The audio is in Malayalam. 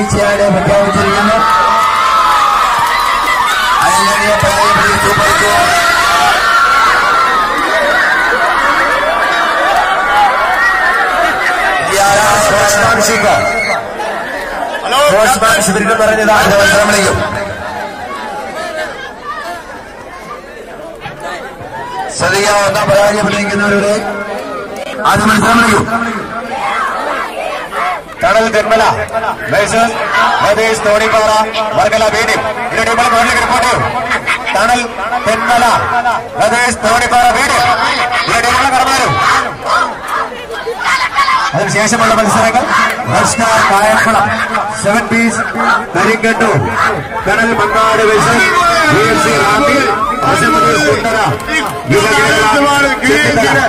വിജയിച്ചയാളെ പ്രഖ്യാപിച്ചിരിക്കുന്നു സ്പോർട്സ്മാൻഷിപ്പ് സ്പോർട്സ്മാൻഷിപ്പിന് പറഞ്ഞതാണ് വിളിക്കും ശ്രദ്ധിക്കാവുന്ന പരാജയപ്പെട്ടിരിക്കുന്നവരുടെ? ആദ്യ മത്സരം വിളിക്കും കടൽ തെന്മല വേഴ്സസ് മതേഷ് തോണിപ്പാറ വർക്കല വീണ്ടും ഇരു ടീമുകളും മുകളിലേക്ക് റിപ്പോർട്ട് ചെയ്യും തണൽ തെന്മല മതേഷ് തോണിപ്പാറ വീണ്ടും ഇരു ടീമുകളും കടന്നു അതിനുശേഷമുള്ള മത്സരങ്ങൾ റഷ്ന Kayamkulam seven piece കരിങ്കട്ടു Kadal Mangad versus V F C Ranni അസംബന്ധ സുന്ദര യുവകേരള ചെന്നിത്തല